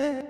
Eh.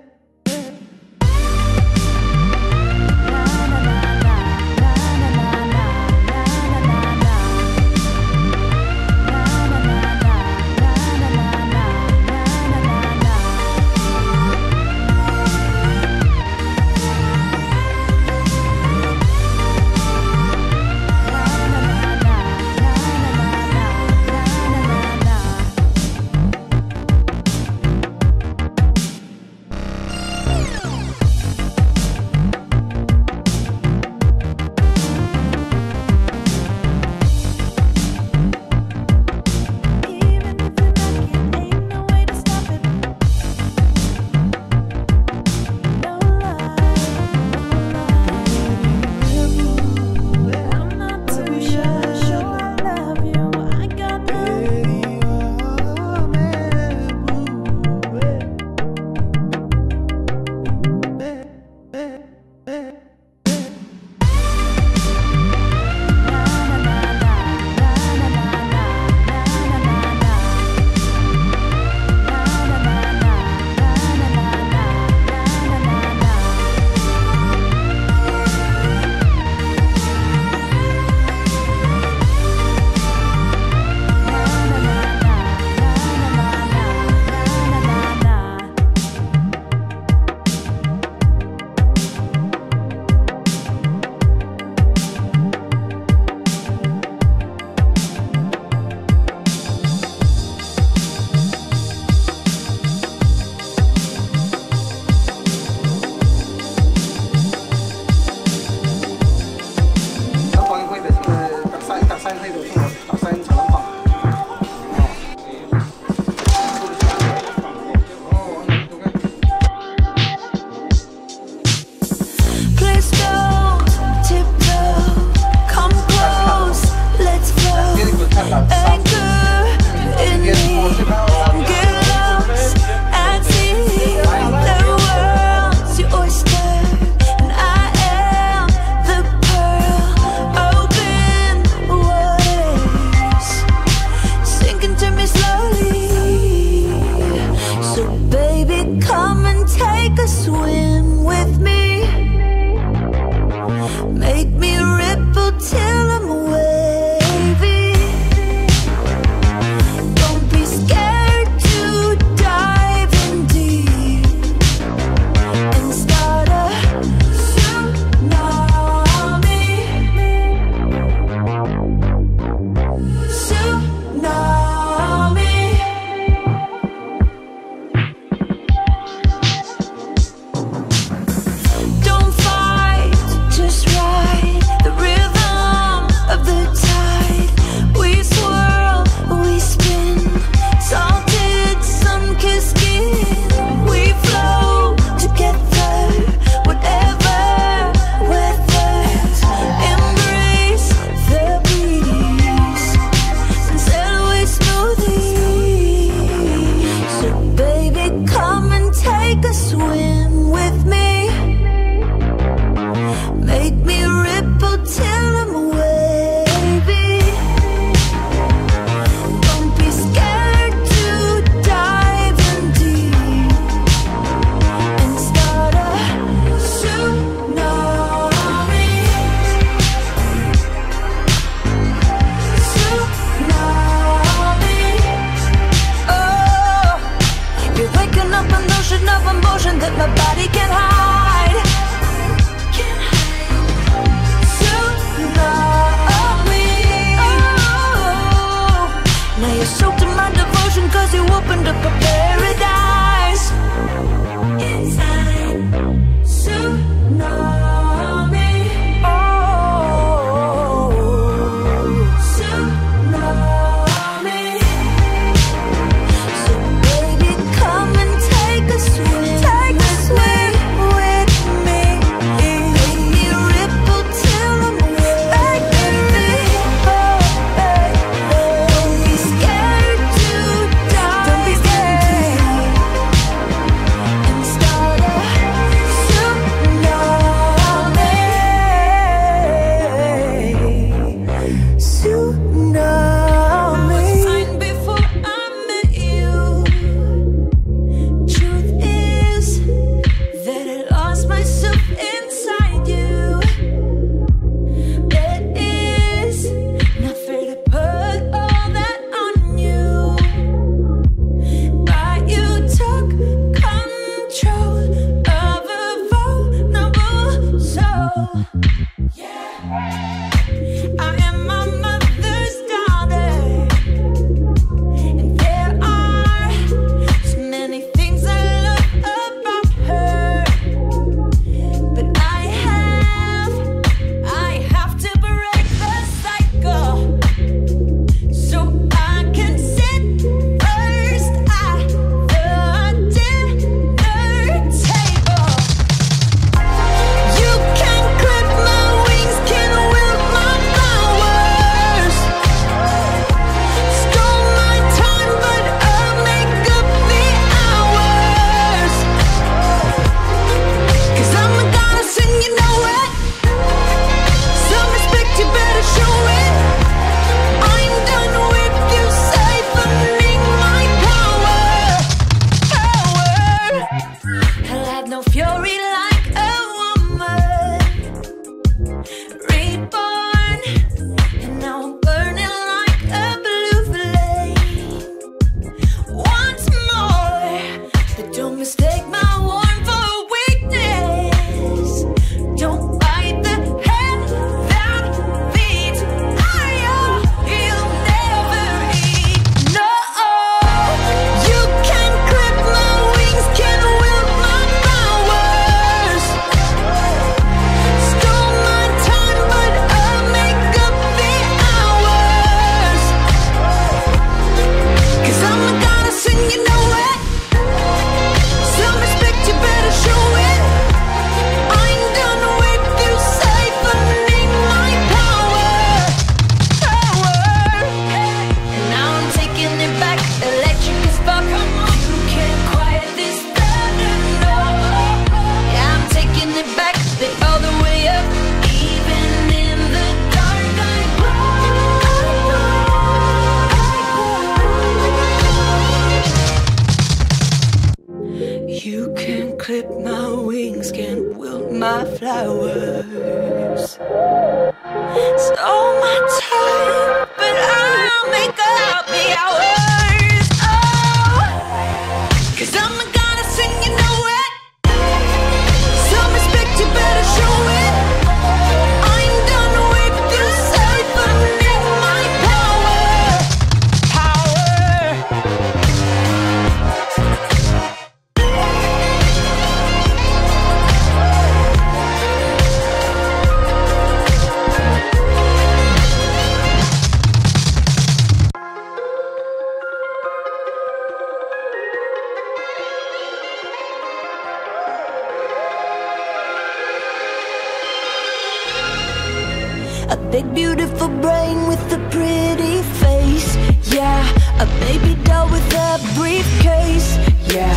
A big beautiful brain with a pretty face. Yeah, a baby doll with a briefcase. Yeah,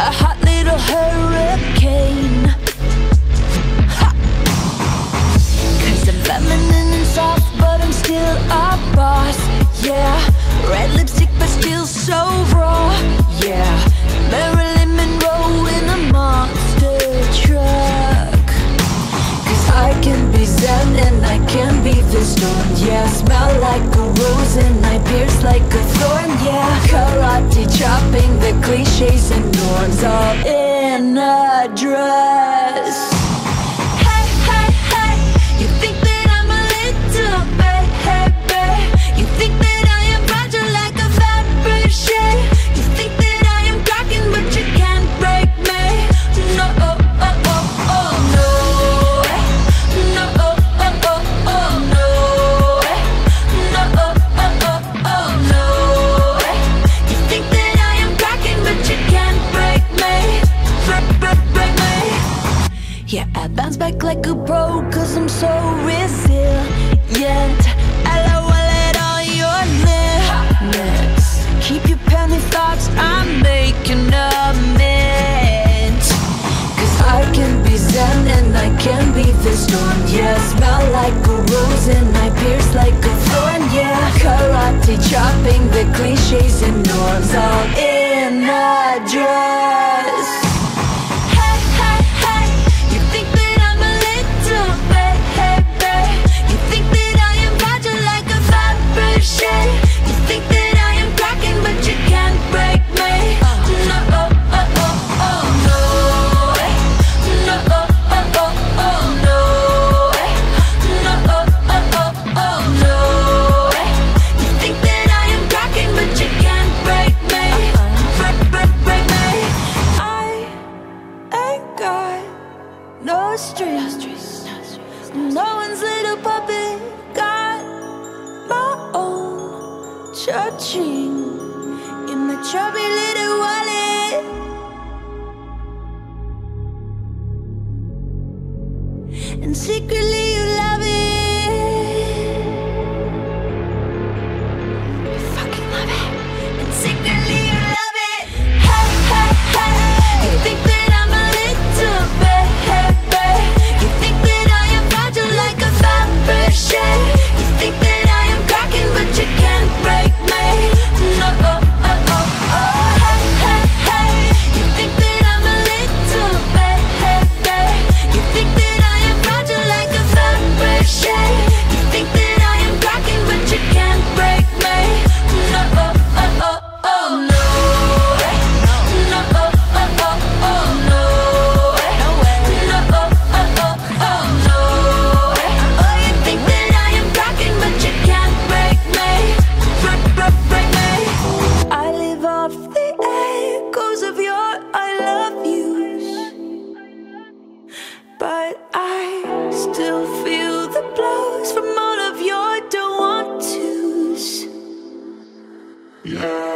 a hot little hurricane. Ha! Cause I'm feminine and soft but I'm still a boss. Yeah, red lipstick but still so raw. Yeah, smell like a rose and I pierce like a thorn. Yeah, karate chopping the cliches and norms. All in a dress. chopping the cliches and norms all in a drawer. no strings. No, strings. no, strings. no one's little puppet. Got my own cha-ching in my chubby little wallet. And secretly. Yeah.